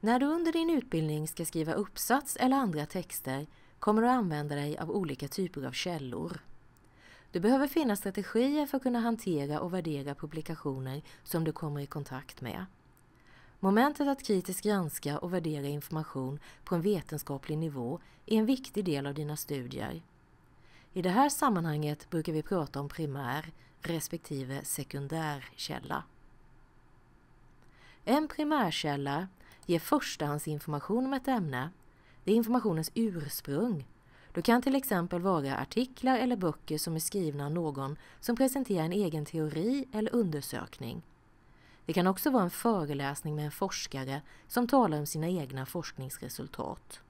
När du under din utbildning ska skriva uppsats eller andra texter kommer du använda dig av olika typer av källor. Du behöver finna strategier för att kunna hantera och värdera publikationer som du kommer i kontakt med. Momentet att kritiskt granska och värdera information på en vetenskaplig nivå är en viktig del av dina studier. I det här sammanhanget brukar vi prata om primär respektive sekundärkälla. En primärkälla ger förstahandsinformation om ett ämne. Det är informationens ursprung. Det kan till exempel vara artiklar eller böcker som är skrivna av någon som presenterar en egen teori eller undersökning. Det kan också vara en föreläsning med en forskare som talar om sina egna forskningsresultat.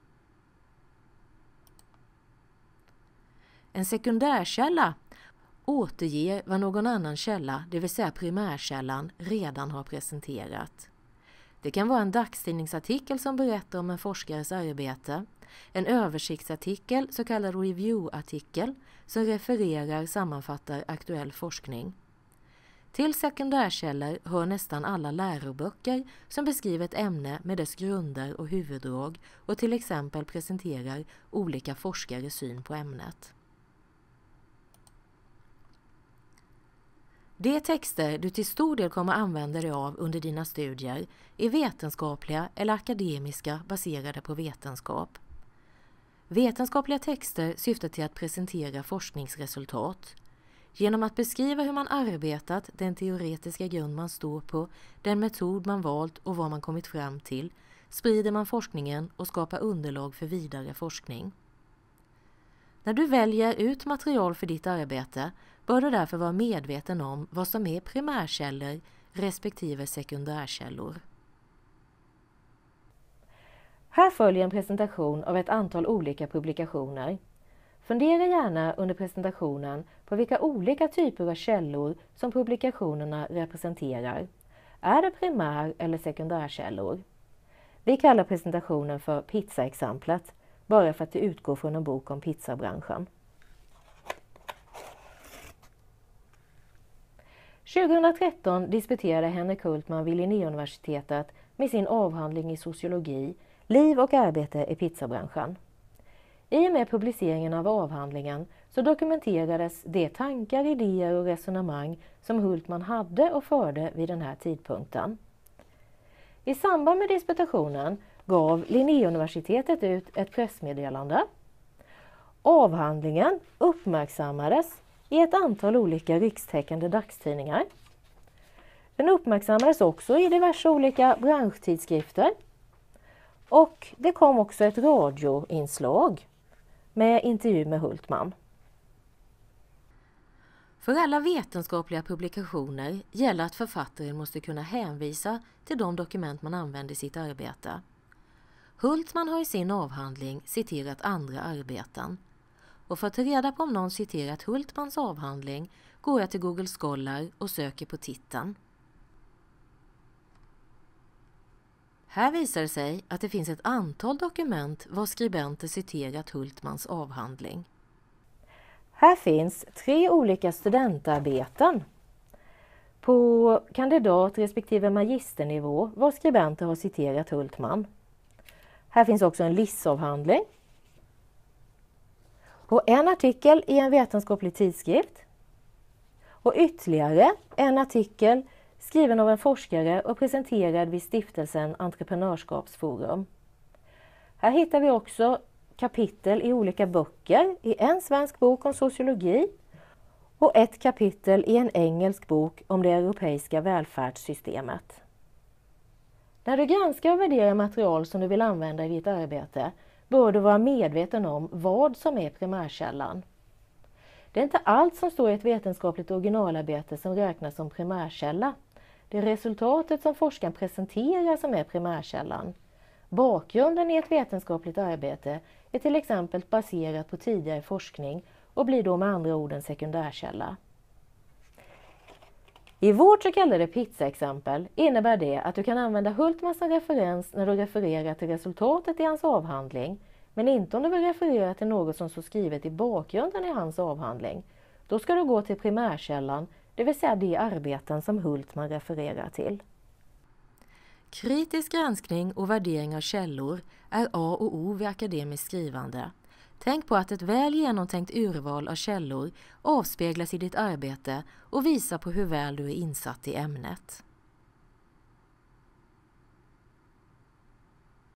En sekundärkälla återger vad någon annan källa, det vill säga primärkällan, redan har presenterat. Det kan vara en dagstidningsartikel som berättar om en forskares arbete, en översiktsartikel, så kallad review-artikel, som refererar sammanfattar aktuell forskning. Till sekundärkällor hör nästan alla läroböcker som beskriver ett ämne med dess grunder och huvuddrag och till exempel presenterar olika forskares syn på ämnet. De texter du till stor del kommer använda dig av under dina studier är vetenskapliga eller akademiska baserade på vetenskap. Vetenskapliga texter syftar till att presentera forskningsresultat. Genom att beskriva hur man arbetat, den teoretiska grund man står på, den metod man valt och vad man kommit fram till sprider man forskningen och skapar underlag för vidare forskning. När du väljer ut material för ditt arbete bör du därför vara medveten om vad som är primärkällor respektive sekundärkällor. Här följer en presentation av ett antal olika publikationer. Fundera gärna under presentationen på vilka olika typer av källor som publikationerna representerar. Är det primär eller sekundärkällor? Vi kallar presentationen för pizzaexemplet, bara för att det utgår från en bok om pizzabranschen. 2013 disputerade Henrik Hultman vid Linnéuniversitetet med sin avhandling i sociologi Liv och arbete i pizzabranschen. I och med publiceringen av avhandlingen så dokumenterades de tankar, idéer och resonemang som Hultman hade och förde vid den här tidpunkten. I samband med disputationen gav Linnéuniversitetet ut ett pressmeddelande. Avhandlingen uppmärksammades i ett antal olika rikstäckande dagstidningar. Den uppmärksammades också i diverse olika branschtidskrifter. Och det kom också ett radioinslag med intervju med Hultman. För alla vetenskapliga publikationer gäller att författaren måste kunna hänvisa till de dokument man använder i sitt arbete. Hultman har i sin avhandling citerat andra arbeten och för att ta reda på om någon citerat Hultmans avhandling går jag till Google Scholar och söker på titeln. Här visar det sig att det finns ett antal dokument var skribenter citerat Hultmans avhandling. Här finns tre olika studentarbeten på kandidat respektive magisternivå var skribenter har citerat Hultman. Här finns också en LIS-avhandling och en artikel i en vetenskaplig tidskrift och ytterligare en artikel skriven av en forskare och presenterad vid stiftelsen Entreprenörskapsforum. Här hittar vi också kapitel i olika böcker, i en svensk bok om sociologi och ett kapitel i en engelsk bok om det europeiska välfärdssystemet. När du granskar och värderar material som du vill använda i ditt arbete bör du vara medveten om vad som är primärkällan. Det är inte allt som står i ett vetenskapligt originalarbete som räknas som primärkälla. Det är resultatet som forskaren presenterar som är primärkällan. Bakgrunden i ett vetenskapligt arbete är till exempel baserat på tidigare forskning och blir då med andra ord en sekundärkälla. I vårt så kallade pizzaexempel innebär det att du kan använda Hultman som referens när du refererar till resultatet i hans avhandling, men inte om du vill referera till något som står skrivet i bakgrunden i hans avhandling. Då ska du gå till primärkällan, det vill säga de arbeten som Hultman refererar till. Kritisk granskning och värdering av källor är A och O vid akademiskt skrivande. Tänk på att ett väl genomtänkt urval av källor avspeglas i ditt arbete och visar på hur väl du är insatt i ämnet.